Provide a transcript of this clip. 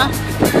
huh?